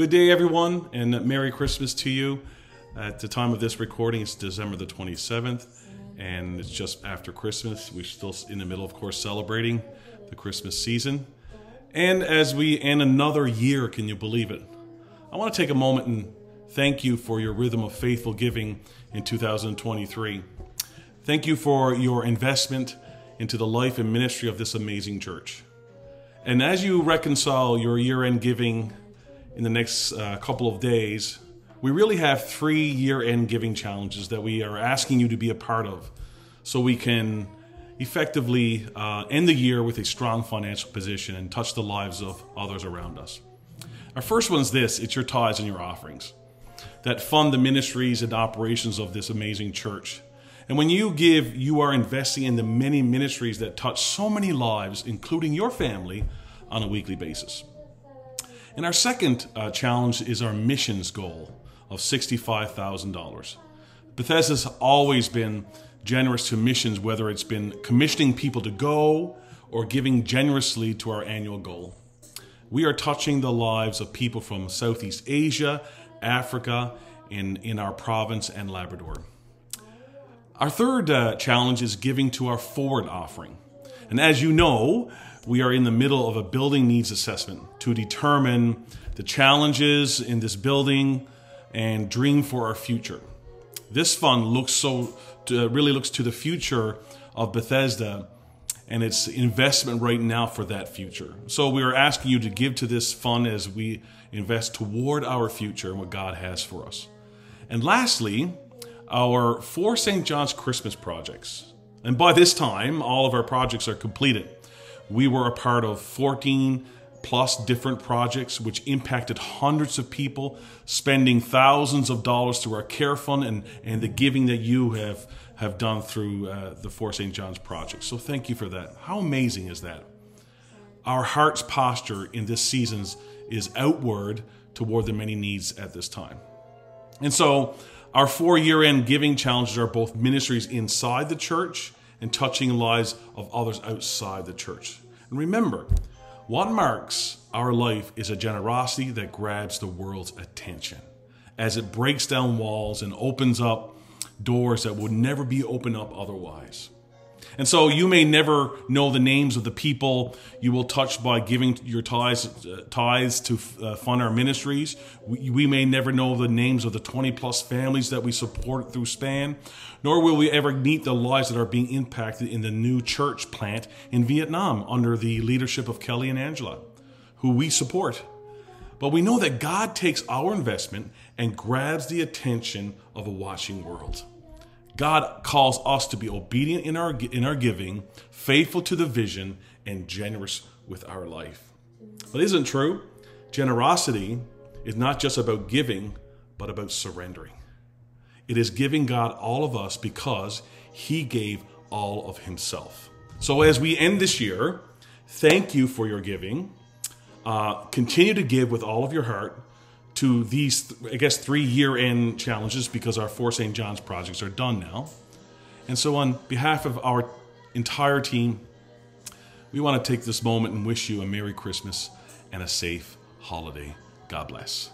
Good day, everyone, and Merry Christmas to you. At the time of this recording, it's December the 27th, and it's just after Christmas. We're still in the middle, of course, celebrating the Christmas season. And as we end another year, can you believe it? I want to take a moment and thank you for your rhythm of faithful giving in 2023. Thank you for your investment into the life and ministry of this amazing church. And as you reconcile your year end giving in the next uh, couple of days, we really have three year end giving challenges that we are asking you to be a part of so we can effectively uh, end the year with a strong financial position and touch the lives of others around us. Our first one is this it's your tithes and your offerings that fund the ministries and operations of this amazing church. And when you give, you are investing in the many ministries that touch so many lives, including your family, on a weekly basis. And our second uh, challenge is our missions goal of $65,000. Bethesda's always been generous to missions, whether it's been commissioning people to go or giving generously to our annual goal. We are touching the lives of people from Southeast Asia, Africa, in, in our province and Labrador. Our third uh, challenge is giving to our forward offering. And as you know, we are in the middle of a building needs assessment to determine the challenges in this building and dream for our future. This fund looks so uh, really looks to the future of Bethesda and its investment right now for that future. So we are asking you to give to this fund as we invest toward our future and what God has for us. And lastly, our four St. John's Christmas projects. And by this time, all of our projects are completed. We were a part of 14 plus different projects which impacted hundreds of people, spending thousands of dollars through our care fund and, and the giving that you have, have done through uh, the Four St. John's Project. So thank you for that. How amazing is that? Our heart's posture in this season is outward toward the many needs at this time. And so our four year end giving challenges are both ministries inside the church and touching lives of others outside the church. And remember, what marks our life is a generosity that grabs the world's attention as it breaks down walls and opens up doors that would never be opened up otherwise. And so you may never know the names of the people you will touch by giving your tithes, uh, tithes to uh, fund our ministries. We, we, may never know the names of the 20 plus families that we support through SPAN, nor will we ever meet the lives that are being impacted in the new church plant in Vietnam under the leadership of Kelly and Angela, who we support. But we know that God takes our investment and grabs the attention of a watching world. God calls us to be obedient in our in our giving, faithful to the vision, and generous with our life. But isn't true? Generosity is not just about giving, but about surrendering. It is giving God all of us because He gave all of Himself. So as we end this year, thank you for your giving. Uh, continue to give with all of your heart to these, I guess, three year end challenges because our four St. John's projects are done now. And so, on behalf of our entire team, we want to take this moment and wish you a Merry Christmas and a safe holiday. God bless.